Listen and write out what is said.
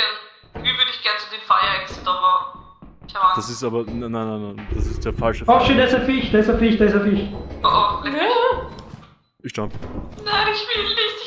gern, wie würde ich gern zu den Fire Exit, aber ich Angst. Das ist aber. Nein, nein, nein, das ist der falsche Fisch. Oh shit, da ist ein Fisch, da ist ein Fisch, da ist ein Fisch. oh, oh, leck mich. Ich jump. Nein, ich will nicht.